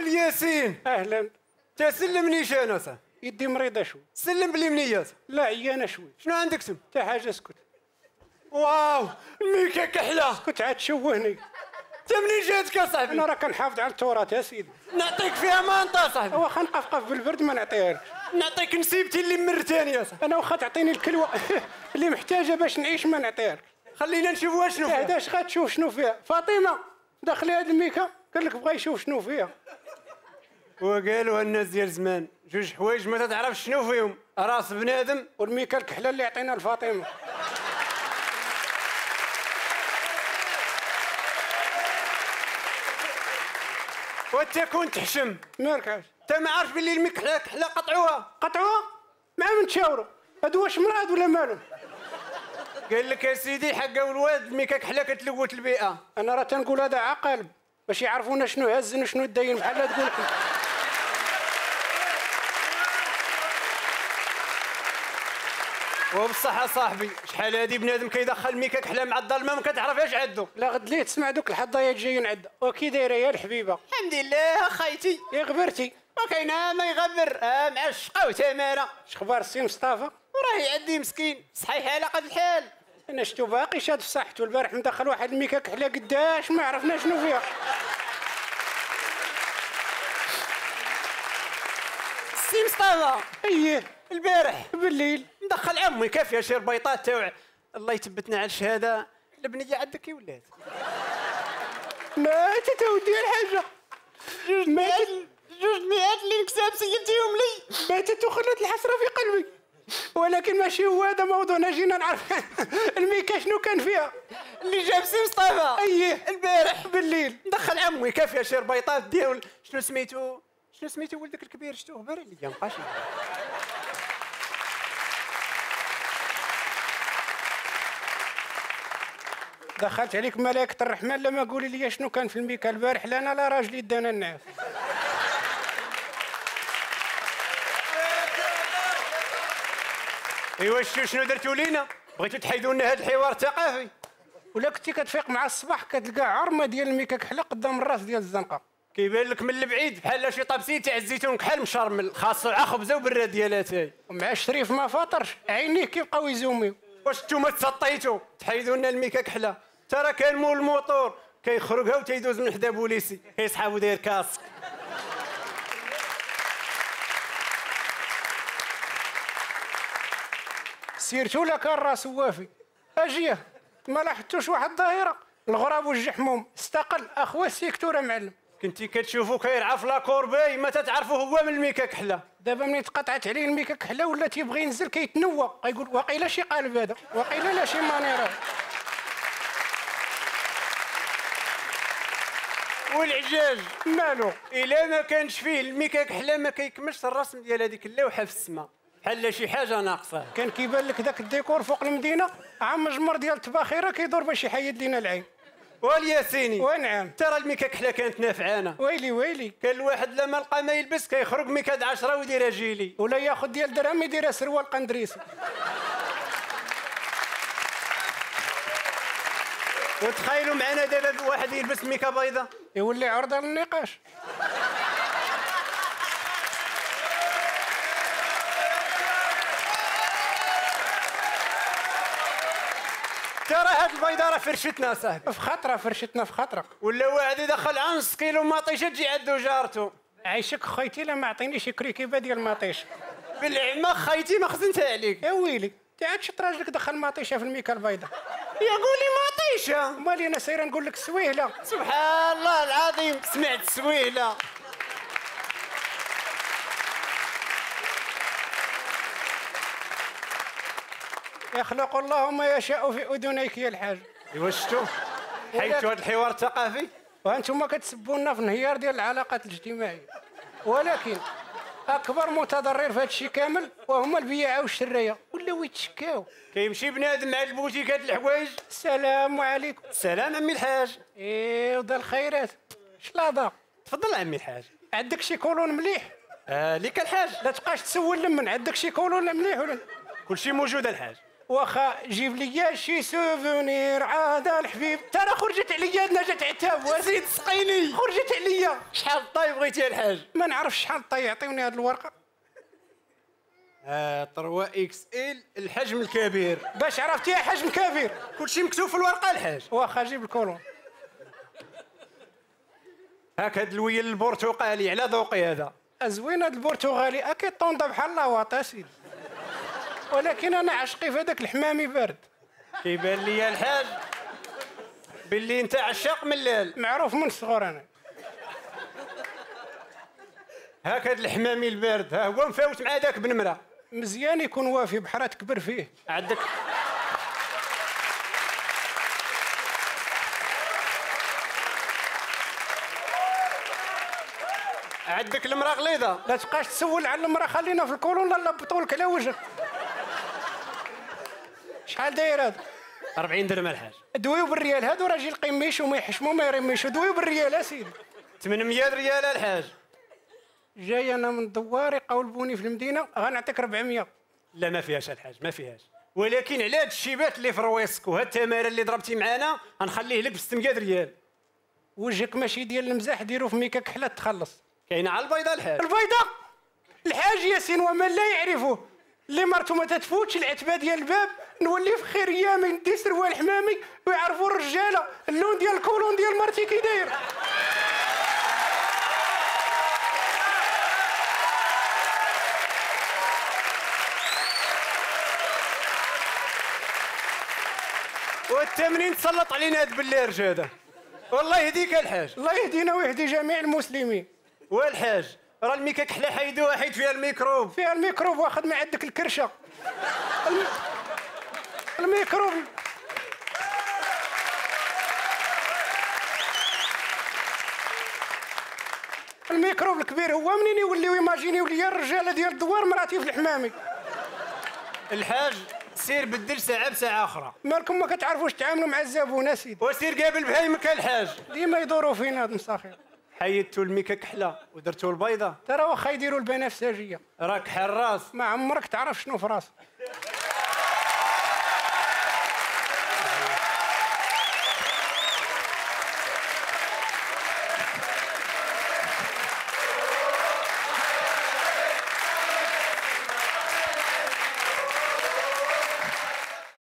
الياسين. أهلا. تسلمني أنا صاحبي يدي مريضة شوي. سلم باليمنيات لا عيانه شوي. شنو عندك تم حتى حاجة اسكت. واو الميكا كحلة. كنت عاد تشوهني انت منين جاتك يا صاحبي؟ أنا راه كنحافظ على التراث يا سيدي. نعطيك فيها ما انت صاحبي. واخا نقفقف بالبرد ما نعطيهالكش نعطيك نسيبتي اللي مرتاني يا صاحبي. أنا واخا تعطيني الكلوة. اللي محتاجة باش نعيش ما نعطيهالكش خلينا نشوفوا شنو فيها. هداش غتشوف شنو فيها. فاطمة دخلي هاد الميكا. قال لك بغا يشوف شنو فيها. وقالوا الناس ديال زمان. جوج حوايج ما تعرفش شنو فيهم. راس بنادم والميكا الكحله اللي عطينا لفاطمه وتكون تحشم. مالك أنت ما عارف باللي المكحلة كحلة قطعوها. قطعوها؟ مع من تشاوروا هادو واش مراد ولا مالهم؟ قال لك يا سيدي حق الواد الميكا كحلة كتلوث البيئة. أنا راه تنقول هذا عقل. باش يعرفونا شنو هزن وشنو داين بحال تقول. وبصح صاحبي شحال هادي بنادم كيدخل الميكا كحله مع الظلمه ما كتعرفش عدو لا غد ليه تسمع دوك الحظايات جايين عندها وكي دايرة يا الحبيبة. الحمد لله خيتي. يا غبرتي. وكاينه ما يغبر. آه مع الشقا وتماره شخبار السي مصطفى؟ وراه عندي مسكين. صحيح على قد الحال. أنا شتو باقي شاد في صحته البارح مدخل واحد الميكا كحله قداش ما عرفنا شنو فيها. مصطفى إيه البارح بالليل. مدخل عمي. كافيه شي ربيطات تاوع الله يثبتنا على الشهادة. البنيه عندك ولات ما تتودي الحاجة جوج مئات جوج مئات اللي نكسب سيبتيهم لي. ماتت وخلت الحسرة في قلبي. ولكن ماشي هو هذا موضوعنا جينا نعرف الميكا شنو كان فيها. اللي جاب سي مصطفى. إيه. البارح. بالليل. مدخل عمي. كافيه شي ربيطات ديال شنو سميتو؟ شنو سميتو ولدك الكبير؟ شتوه باري لي مابقاش دخلت عليك ملائكة الرحمن لما قولي لي شنو كان في الميكا البارح لا أنا لا راجلي دانا الناس. إيوا شتو شنو درتو لينا؟ بغيتو تحيدوا لنا هذا الحوار الثقافي. ولا كنتي كتفيق مع الصباح كتلقى عرمة ديال الميكا كحله قدام الراس ديال الزنقة. كيبان لك من البعيد بحال شي طابسين تاع الزيتون كحل مشرمل خاصو عا خبزه وبره ديال اتاي ومع الشريف ما فاطرش عينيه كيبقاو يزوميو. واش نتوما تسطيتوا تحيدوا لنا الميكا كحلة. ترى كان مول الموطور. كيخرجها وتيدوز من حدا بوليسي. كيسحابو داير casque. سيرتو لا كان راس وافي. أجيه ما لاحظتوش واحد الظاهرة؟ الغراب والجحموم. استقل اخوه السيكتوره معلم. كنتي كتشوفو كيرعى في لاكوربي ما تتعرفو هو من الميكا كحله دابا ملي تقطعت عليه الميكا كحله ولا تيبغي ينزل كيتنوى كيقول واقيلا شي قالب هذا واقيلا لا شي مانيرا. والعجاج مالو. إلا ما كانش فيه الميكا كحله ما كيكملش الرسم ديال هذيك اللوحه في السماء بحال شي حاجة ناقصة. كان كيبان لك ذاك الديكور فوق المدينة عام مجمر ديال التباخيره كيدور باش يحيد لينا العين. والياسيني ونعم. ترى الميكا كحلة كانت نافعانا. ويلي ويلي. كان الواحد لما لقى ما يلبس كيخرج ميكا د 10 ويديرها جيلي. ولا ياخذ ديال درهم يديرها سروال قندريسي. وتخيلوا معنا دابا واحد يلبس ميكا بيضاء يولي عرضة للنقاش. ترى هاد البيضاء راه فرشتنا صاحبي. في خطره فرشتنا في خطره ولا واحد يدخل نص كيلو مطيشه تجي عندو جارته عايشك خيتي لا ما عطينيش كريكيبة ديال مطيش بالعمى خيتي ما خزنتها عليك. يا ويلي تعاد شط راجلك دخل مطيشه في الميكا البيضاء يا قولي مطيشه مالي أنا سايره نقول لك سويهلة. سبحان الله العظيم. سمعت سويله يخلق الله ما يشاء في أذنيك يا الحاج. إيوا شفتوا حيدتوا هذا الحوار الثقافي؟ وأنتم كتسبونا في انهيار ديال العلاقات الاجتماعية. ولكن أكبر متضرر في هذا الشيء كامل وهما البياعه والشرايه ولاو يتشكاو كيمشي بنادم مع البوتيكات الحوايج. السلام عليكم. سلام عمي الحاج. إيه ودا الخيرات. شلاضه تفضل عمي الحاج. عندك شي collant مليح؟ آه ليك الحاج. لا تبقاش تسول لمن. عندك شي collant مليح ولا؟ كل شيء موجود الحاج. واخا جيب لي شي سوفونير عاد الحبيب. ترى خرجت عليا نجت عتاب. زيد سقيني. خرجت عليا. شحال طاي بغيتي الحاج؟ ما نعرف شحال طي يعطيوني هاد الورقة. آه 3 إكس إل الحجم الكبير. باش عرفتي حجم كبير. كلشي مكتوب في الورقة الحاج. واخا جيب الكولون. هاك هاد الويل البرتقالي على ذوقي هذا. زوين هاد البرتغالي أكيد طوندا بحال لاواط اسيدي ولكن أنا عشقي في هذاك الحمامي بارد. كيبان لي يا الحاج باللي أنت عشاق ملال معروف من الصغر أنا. هاك هاد الحمامي البارد. ها هو مفاوت مع داك بنمره مزيان يكون وافي بحال تكبر فيه. عندك. عندك المراه غليظة. لا تبقاش تسول على المراه خلينا في ال collant لا بطولك على وجهك. شحال داير هذا 40 درهم الحاج. دويو بالريال. هادو راجل قيميش وما يحشمو ما يرميش. دويو بالريال أسيدي. 800 ريال الحاج. جاي أنا من دوار يقولبوني في المدينة غنعطيك 400 لا ما فيهاش الحاج ما فيهاش. ولكن على هاد الشيبات اللي في رويسك وهاد التمارة اللي ضربتي معانا غنخليه لك ب 600 ريال. وجهك ماشي ديال المزاح ديرو في ميكا كحلا تخلص. كاينة على البيضة الحاج. البيضاء الحاج ياسين ومن لا يعرفه اللي مرته ما تتفوتش العتبة ديال الباب. نولي في خير ايامي ندي سروال حمامي ويعرفوا الرجالة اللون ديال ال collant ديال مرتي كي داير. والتمرين تسلط علينا هاد بالليرج هذا والله يهديك الحاج. الله يهدينا ويهدي جميع المسلمين. والحاج راه الميكاك حلا حيدوها حيد فيها الميكروب. فيها الميكروب واخد من عندك الكرشة. الم... الميكروب الكبير هو منين يوليو يماجينيو ليا الرجاله ديال الدوار مراتي في الحمامي. الحاج سير بدل ساعة بساعة أخرى. مالكم ما كتعرفوش تعاملوا مع الزبون اسيدي وسير قابل بهايمك الحاج. ديما يدوروا فينا هاد المساخير. حيدتو الميكاك حلا ودرتو البيضة. ترى واخا يديروا البنفسجية. راك حراس. ما عمرك تعرف شنو في راسك.